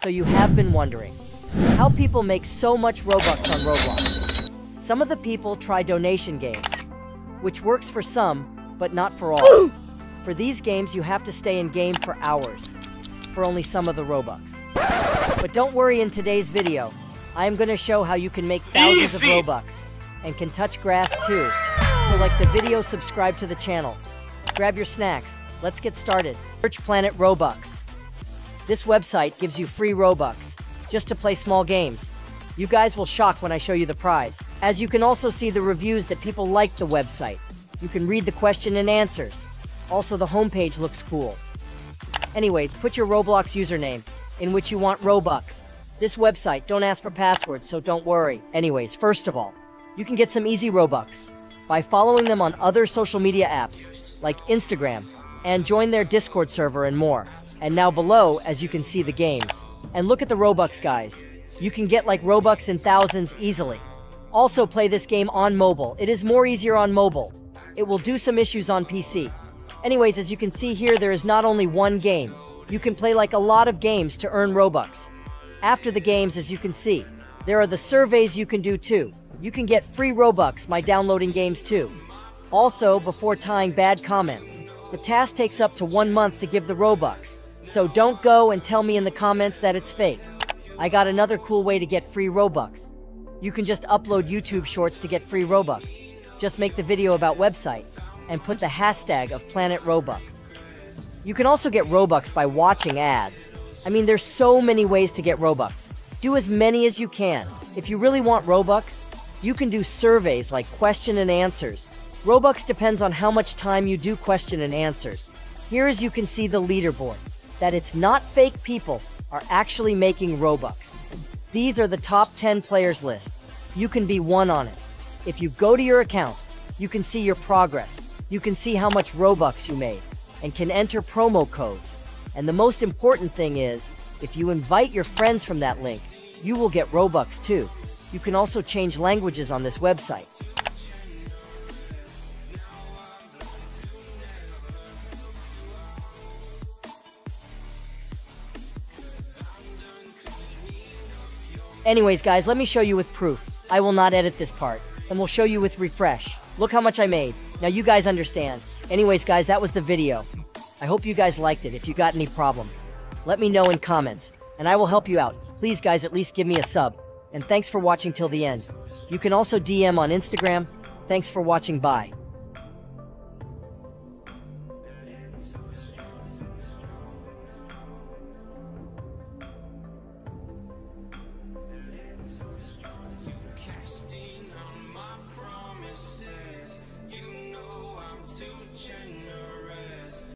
So you have been wondering, how people make so much Robux on Roblox. Some of the people try donation games, which works for some, but not for all. for these games, you have to stay in game for hours, for only some of the Robux. But don't worry in today's video, I am going to show how you can make thousands Easy. of Robux, and can touch grass too. So like the video, subscribe to the channel. Grab your snacks, let's get started. Search Planet Robux. This website gives you free Robux, just to play small games. You guys will shock when I show you the prize. As you can also see the reviews that people like the website. You can read the question and answers. Also, the homepage looks cool. Anyways, put your Roblox username, in which you want Robux. This website don't ask for passwords, so don't worry. Anyways, first of all, you can get some easy Robux by following them on other social media apps, like Instagram, and join their Discord server and more. And now below, as you can see the games. And look at the Robux, guys. You can get like Robux in thousands easily. Also play this game on mobile. It is more easier on mobile. It will do some issues on PC. Anyways, as you can see here, there is not only one game. You can play like a lot of games to earn Robux. After the games, as you can see, there are the surveys you can do too. You can get free Robux by downloading games too. Also, before tying bad comments, the task takes up to one month to give the Robux. So don't go and tell me in the comments that it's fake. I got another cool way to get free Robux. You can just upload YouTube shorts to get free Robux. Just make the video about website and put the hashtag of Planet Robux. You can also get Robux by watching ads. I mean, there's so many ways to get Robux. Do as many as you can. If you really want Robux, you can do surveys like question and answers. Robux depends on how much time you do question and answers. Here as you can see the leaderboard, that it's not fake people are actually making Robux. These are the top 10 players list. You can be one on it. If you go to your account, you can see your progress. You can see how much Robux you made and can enter promo code. And the most important thing is, if you invite your friends from that link, you will get Robux too. You can also change languages on this website. Anyways, guys, let me show you with proof. I will not edit this part, and we'll show you with refresh. Look how much I made. Now you guys understand. Anyways, guys, that was the video. I hope you guys liked it. If you got any problems, let me know in comments, and I will help you out. Please, guys, at least give me a sub. And thanks for watching till the end. You can also DM on Instagram. Thanks for watching. Bye.